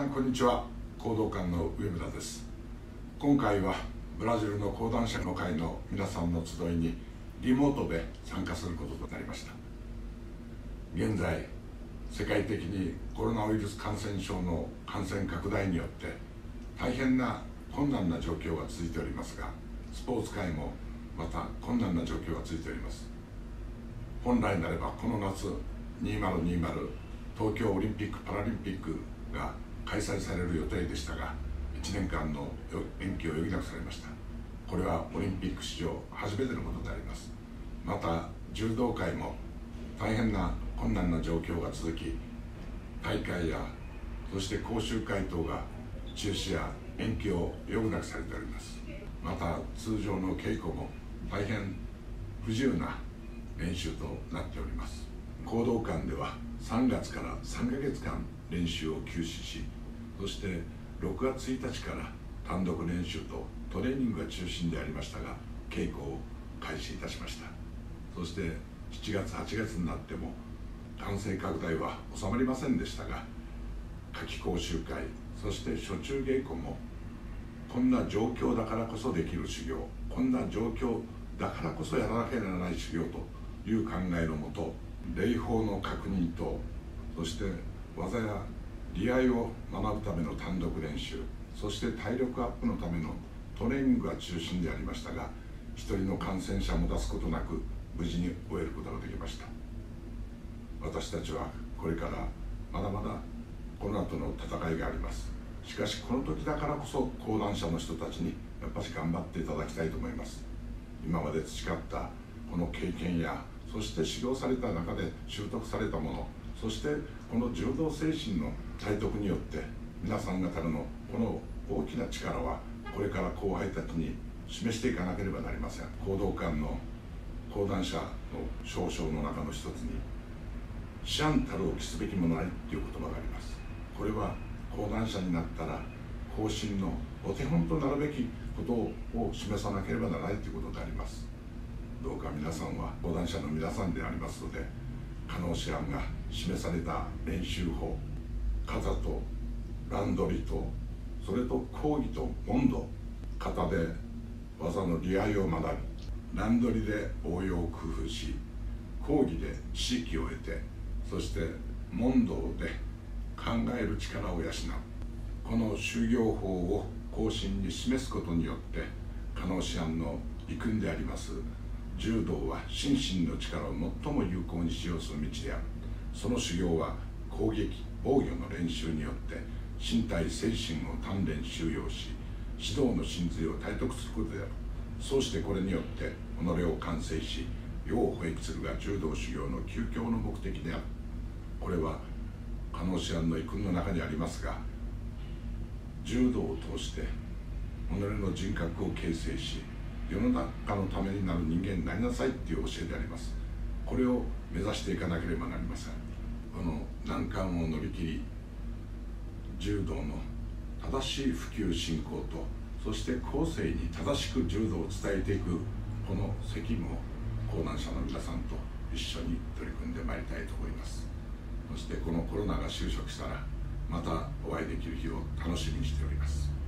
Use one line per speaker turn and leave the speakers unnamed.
さんこんにちは。講道館の上村です。今回はブラジルの講談社の会の皆さんの集いにリモートで参加することとなりました。現在世界的にコロナウイルス感染症の感染拡大によって大変な困難な状況が続いておりますがスポーツ界もまた困難な状況が続いております。本来なればこの夏2020東京オリンピック・パラリンピックが開催される予定でしたが1年間の延期を余儀なくされました。これはオリンピック史上初めてのことであります。また柔道界も大変な困難な状況が続き大会やそして講習会等が中止や延期を余儀なくされております。また通常の稽古も大変不自由な練習となっております。行動館では3月から3ヶ月間練習を休止しそして6月1日から単独練習とトレーニングが中心でありましたが稽古を開始いたしました。そして7月8月になっても感染拡大は収まりませんでしたが夏季講習会そして初中稽古もこんな状況だからこそできる修行こんな状況だからこそやらなければならない修行という考えのもと礼法の確認とそして技や利合を学ぶための単独練習そして体力アップのためのトレーニングが中心でありましたが一人の感染者も出すことなく無事に終えることができました。私たちはこれからまだまだこの後の戦いがあります。しかしこの時だからこそ講談社の人たちにやっぱし頑張っていただきたいと思います。今まで培ったこの経験やそして指導された中で習得されたものそしてこの柔道精神の体得によって皆さん方のこの大きな力はこれから後輩たちに示していかなければなりません。講道館の講談社の少々の中の一つに「シャンたるを期すべきもない」という言葉があります。これは講談社になったら方針のお手本となるべきことを示さなければならないということであります。どうか皆さんは講談社の皆さんでありますので加納師案が示された練習法型と乱取りとそれと講義と温度型で技の利合を学び乱取りで応用を工夫し講義で知識を得てそして問答で考える力を養う。この修行法を後進に示すことによって加納師案の遺訓であります柔道は心身の力を最も有効に使用する道である。その修行は攻撃防御の練習によって身体精神を鍛錬収容し指導の真髄を体得することである。そうしてこれによって己を完成し世を保育するが柔道修行の究極の目的である。これは加納師案の遺訓の中にありますが柔道を通して己の人格を形成し世の中のためになる人間になりなさいっていう教えであります。これを目指していかなければなりません。この難関を乗り切り柔道の正しい普及振興とそして後世に正しく柔道を伝えていくこの責務を講談社の皆さんと一緒に取り組んでまいりたいと思います。そしてこのコロナが収束したらまたお会いできる日を楽しみにしております。